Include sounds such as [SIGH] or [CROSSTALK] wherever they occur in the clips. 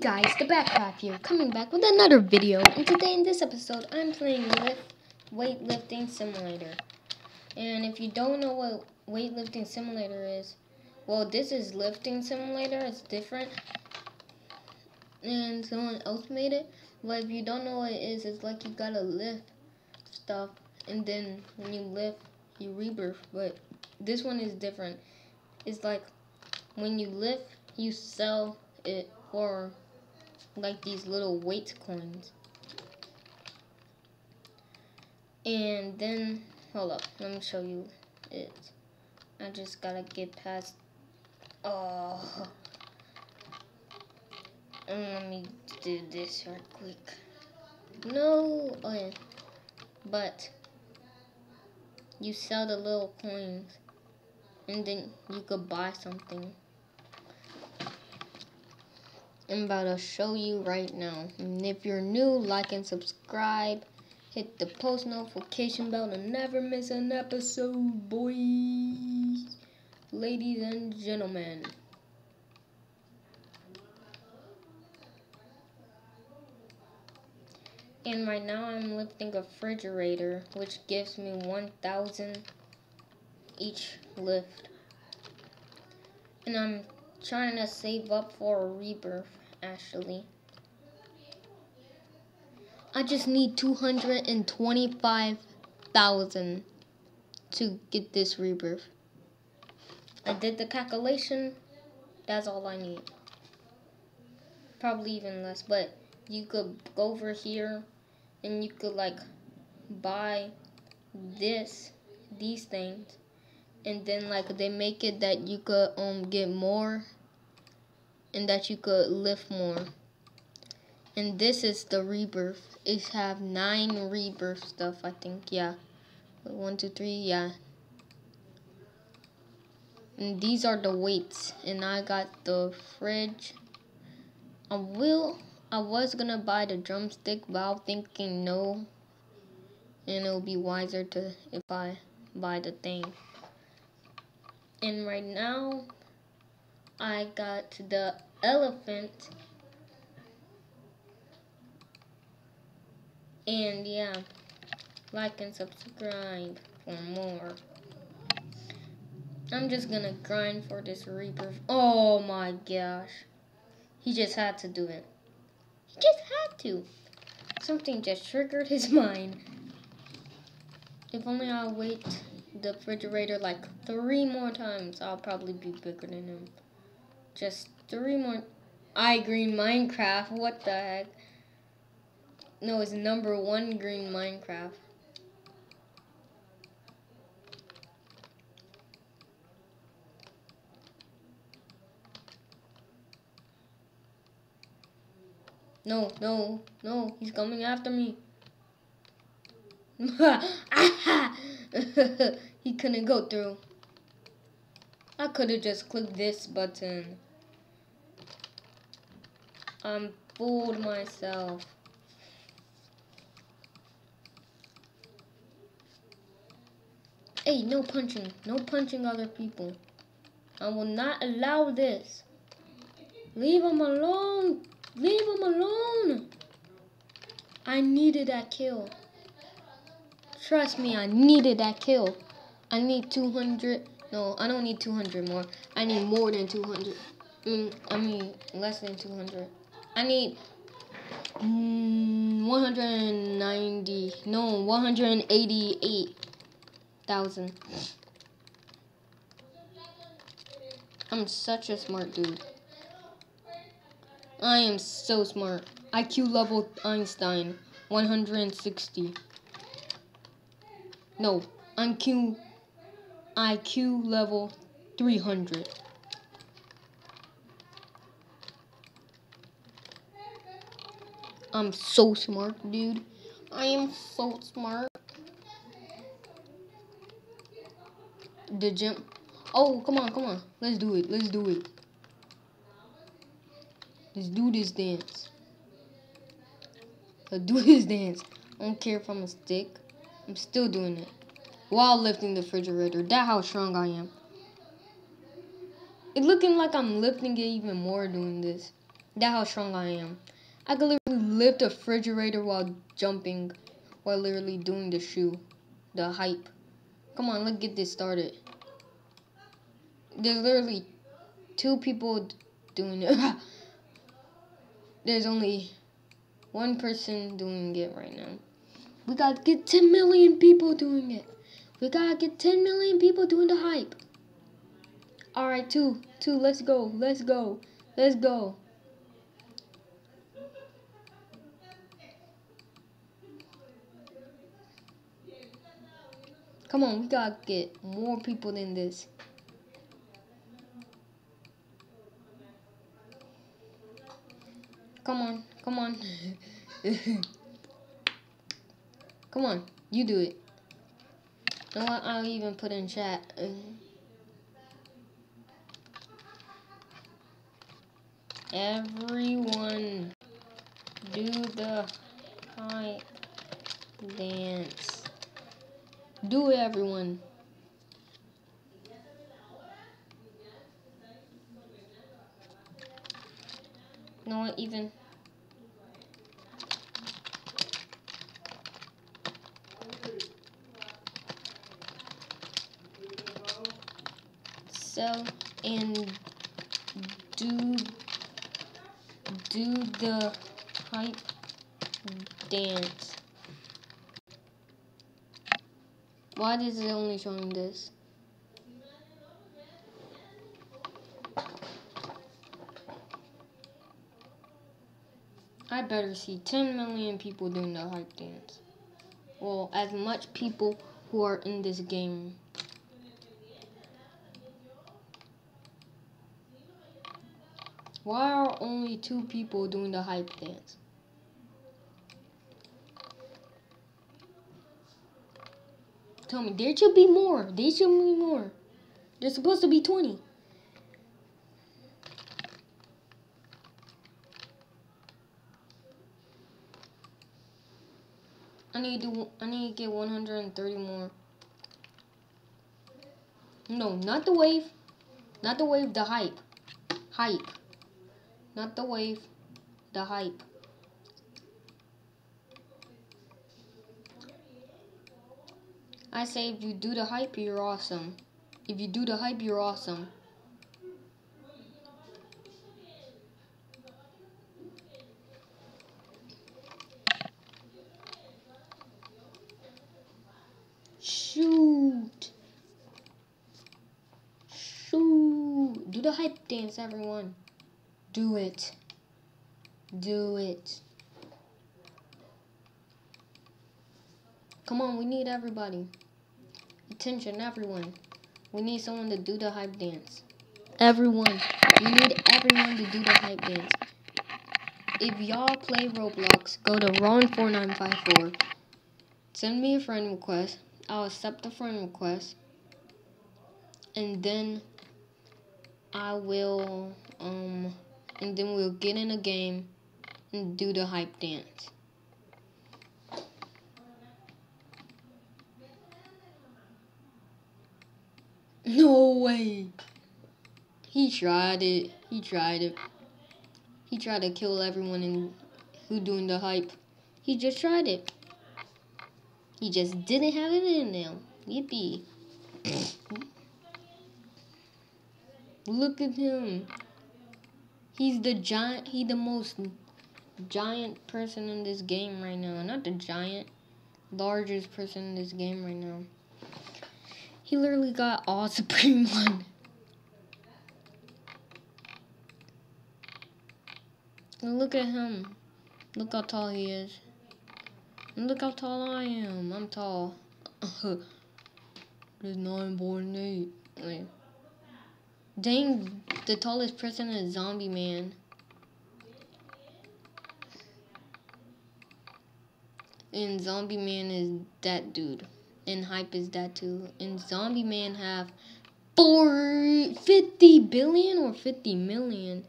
guys, the Backpack here, coming back with another video. And today in this episode, I'm playing lift, Weightlifting Simulator. And if you don't know what Weightlifting Simulator is, well, this is Lifting Simulator. It's different. And someone else made it. But if you don't know what it is, it's like you gotta lift stuff. And then when you lift, you rebirth. But this one is different. It's like when you lift, you sell it for like these little weight coins. And then, hold up, let me show you it. I just gotta get past, oh, and let me do this real quick. No, but you sell the little coins and then you could buy something. I'm about to show you right now. And if you're new, like and subscribe. Hit the post notification bell to never miss an episode, boys. Ladies and gentlemen. And right now I'm lifting a refrigerator, which gives me 1,000 each lift. And I'm trying to save up for a rebirth, actually. I just need 225,000 to get this rebirth. I did the calculation. That's all I need. Probably even less, but you could go over here and you could like buy this, these things and then like they make it that you could um get more and that you could lift more. And this is the rebirth. It have nine rebirth stuff i think yeah. One two three yeah. And these are the weights and i got the fridge. I will i was gonna buy the drumstick but i'm thinking no. And it'll be wiser to if i buy the thing. And right now I got the elephant. And yeah like and subscribe for more. I'm just gonna grind for this Reaper. Oh my gosh. He just had to do it. He just had to. Something just triggered his [LAUGHS] mind. If only I wait the refrigerator like three more times, I'll probably be bigger than him. Just three more. I green Minecraft. What the heck? No, it's number one green Minecraft. No, no, no, he's coming after me. [LAUGHS] he couldn't go through. I could have just clicked this button. I'm fooled myself. Hey, no punching. No punching other people. I will not allow this. Leave him alone. Leave him alone. I needed that kill. Trust me, I needed that kill. I need 200. No, I don't need 200 more. I need more than 200. Mm, I mean, less than 200. I need mm, 190. No, 188,000. I'm such a smart dude. I am so smart. IQ level Einstein, 160. No, IQ, IQ level 300. I'm so smart, dude. I am so smart. The gym. Oh, come on, come on. Let's do it. Let's do it. Let's do this dance. Let's do [LAUGHS] this dance. I don't care if I'm a stick. I'm still doing it. While lifting the refrigerator. That how strong I am. It's looking like I'm lifting it even more doing this. That's how strong I am. I could literally lift a refrigerator while jumping, while literally doing the shoe, the hype. Come on, let's get this started. There's literally two people doing it. [LAUGHS] There's only one person doing it right now. We gotta get 10 million people doing it. We gotta get 10 million people doing the hype. Alright, two, two, let's go, let's go, let's go. Come on, we gotta get more people than this. Come on, come on. [LAUGHS] come on, you do it. You know what? I'll even put in chat. Everyone do the high dance. Do it, everyone. No even. So, and do do the hype dance. Why is it only showing this? I better see 10 million people doing the hype dance. Well, as much people who are in this game. Why are only two people doing the hype dance? Tell me, there should be more. There should be more. There's supposed to be 20. I need to I need to get 130 more. No, not the wave. Not the wave, the hype. Hype. Not the wave, the hype. I say if you do the hype, you're awesome. If you do the hype, you're awesome. Shoot. Shoot. Do the hype dance, everyone. Do it. Do it. Come on, we need everybody. Attention, everyone. We need someone to do the hype dance. Everyone. We need everyone to do the hype dance. If y'all play Roblox, go to Ron4954. Send me a friend request. I'll accept the friend request. And then I will, um, and then we'll get in a game and do the hype dance. No way. He tried it. He tried it. He tried to kill everyone in who doing the hype. He just tried it. He just didn't have it in him. Yippee. Look at him. He's the giant. He the most giant person in this game right now. Not the giant, largest person in this game right now. He literally got all [LAUGHS] Supreme One. look at him. Look how tall he is. And look how tall I am. I'm tall. [LAUGHS] There's nine born eight. Wait. Dang, the tallest person is Zombie Man. And Zombie Man is that dude and Hype is that too. And Zombie Man have four, 50 billion or 50 million.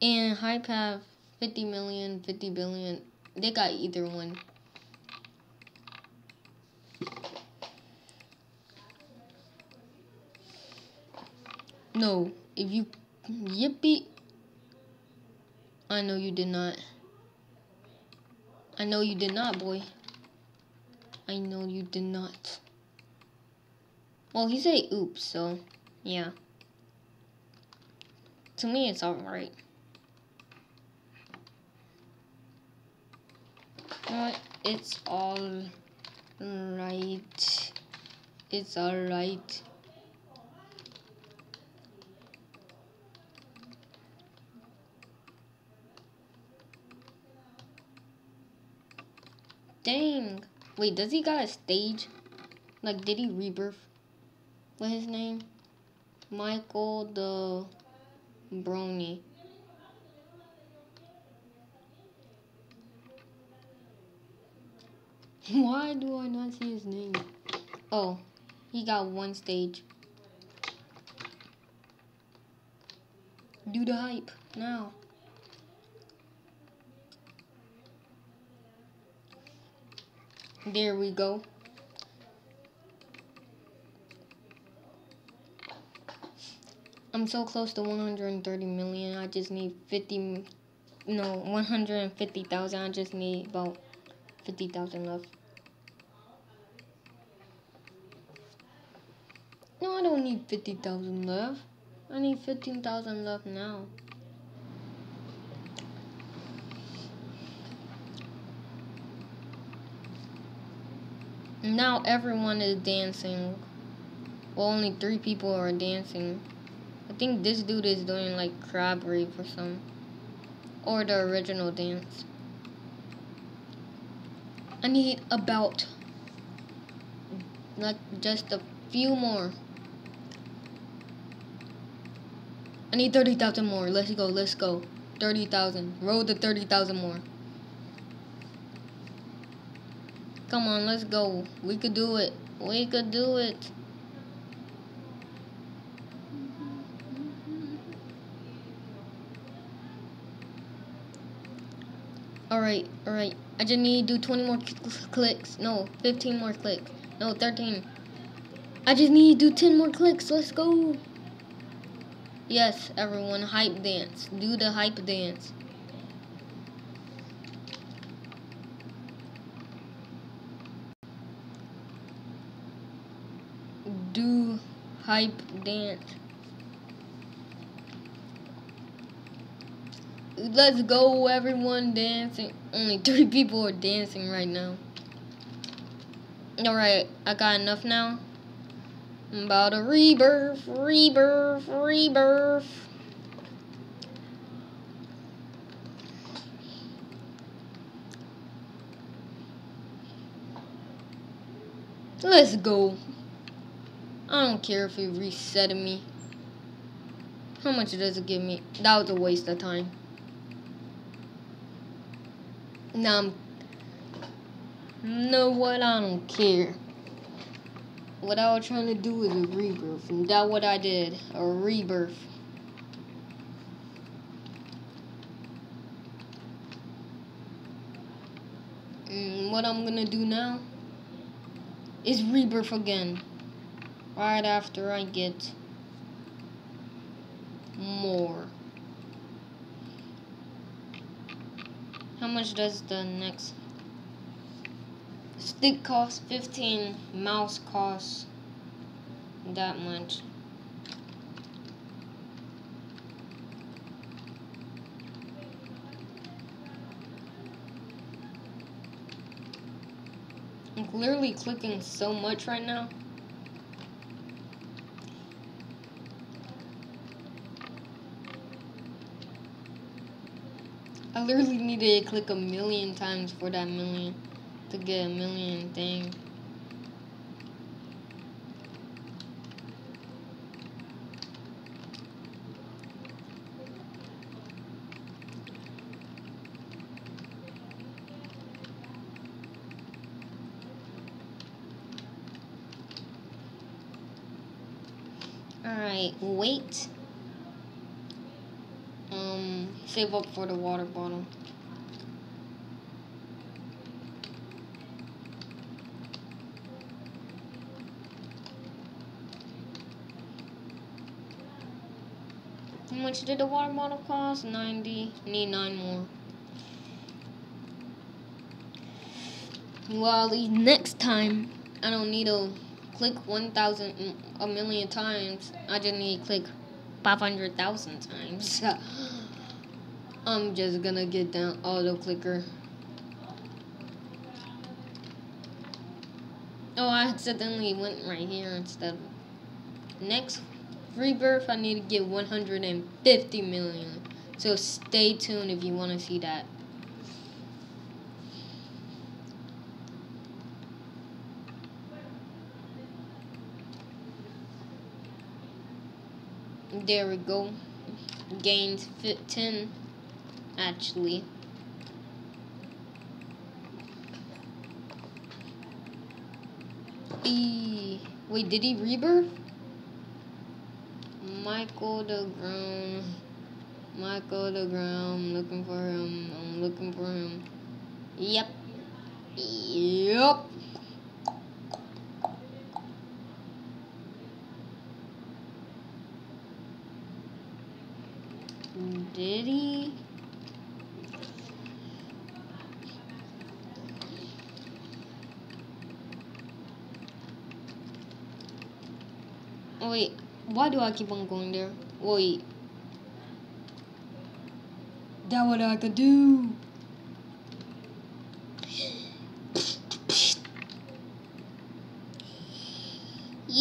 And Hype have 50 million, 50 billion. They got either one. No, if you yippee I know you did not. I know you did not, boy. I know you did not. Well, he said oops, so yeah. To me, it's alright. It's all right. It's alright. Dang. Wait, does he got a stage? Like, did he rebirth? What his name? Michael the Brony. [LAUGHS] Why do I not see his name? Oh, he got one stage. Do the hype now. There we go. I'm so close to 130 million. I just need 50, no, 150,000. I just need about 50,000 left. No, I don't need 50,000 left. I need 15,000 left now. Now everyone is dancing. Well, only three people are dancing. I think this dude is doing like crab rave or some. Or the original dance. I need about like just a few more. I need 30,000 more. Let's go, let's go. 30,000. Roll the 30,000 more. Come on, let's go. We could do it. We could do it. Alright, alright. I just need to do 20 more clicks. No, 15 more clicks. No, 13. I just need to do 10 more clicks. Let's go. Yes, everyone, hype dance. Do the hype dance. Do hype dance. Let's go, everyone dancing. Only three [LAUGHS] people are dancing right now. Alright, I got enough now. I'm about a rebirth, rebirth, rebirth. Let's go. I don't care if it resetted me. How much does it give me? That was a waste of time. Now know what I don't care. What I was trying to do is a rebirth, and that's what I did. A rebirth. And what I'm gonna do now is rebirth again. Right after I get more. How much does the next stick cost? 15. Mouse costs that much. I'm clearly clicking so much right now. I literally needed to click a million times for that million to get a million thing. Alright, wait save up for the water bottle. How much did the water bottle cost? 90. Need 9 more. Well, next time, I don't need to click 1,000 mm, a million times. I just need to click 500,000 times. I'm just gonna get down auto clicker. Oh, I accidentally went right here instead next rebirth. I need to get 150 million. So stay tuned if you want to see that. There we go. Gains fit 10 actually. E wait, did he rebirth? Michael the ground. Michael the ground. I'm looking for him. I'm looking for him. Yep. Yep. Did he? Wait, why do I keep on going there? Wait. That what I could do.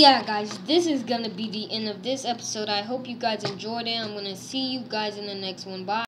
Yeah guys this is gonna be the end of this episode. I hope you guys enjoyed it. I'm gonna see you guys in the next one. Bye